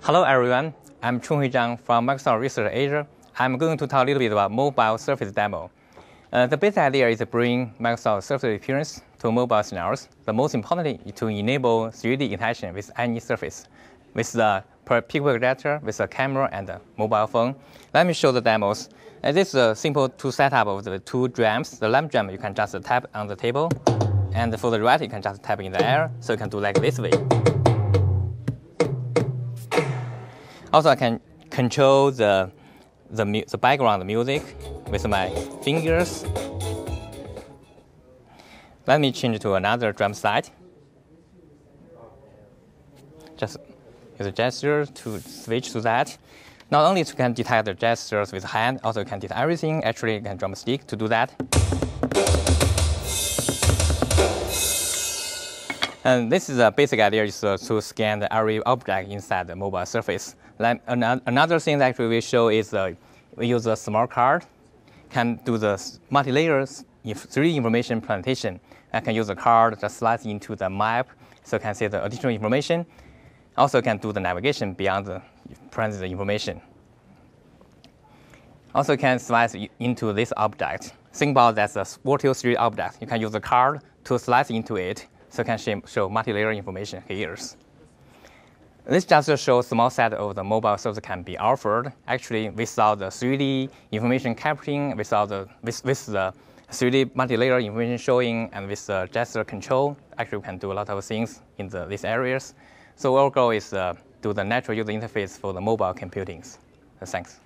Hello everyone, I'm Chunhui Zhang from Microsoft Research Asia. I'm going to talk a little bit about mobile Surface demo. Uh, the basic idea is to bring Microsoft Surface experience to mobile scenarios. The most importantly is to enable 3D interaction with any surface, with the per pixel projector, with a camera and a mobile phone. Let me show the demos. Uh, this is a simple two setup of the two drums. The left drum you can just tap on the table, and for the right you can just tap in the air, so you can do like this way. Also, I can control the, the, the background music with my fingers. Let me change to another drum side. Just use a gesture to switch to that. Not only you can detect the gestures with hand, also you can detect everything. Actually, you can drum stick to do that. And this is a basic idea is uh, to scan the every object inside the mobile surface. Another thing that we will show is uh, we use a smart card, can do the multi-layer 3D information presentation. I can use the card just slide into the map, so I can see the additional information. Also can do the navigation beyond the present information. Also can slice into this object. Think about that's a virtual 3D object. You can use the card to slice into it so can show multi-layer information here. This just shows small set of the mobile Surface can be offered. Actually, without the 3D information capturing, without the with, with the 3D multi-layer information showing, and with the gesture control, actually we can do a lot of things in the, these areas. So our goal is uh, do the natural user interface for the mobile computing. Uh, thanks.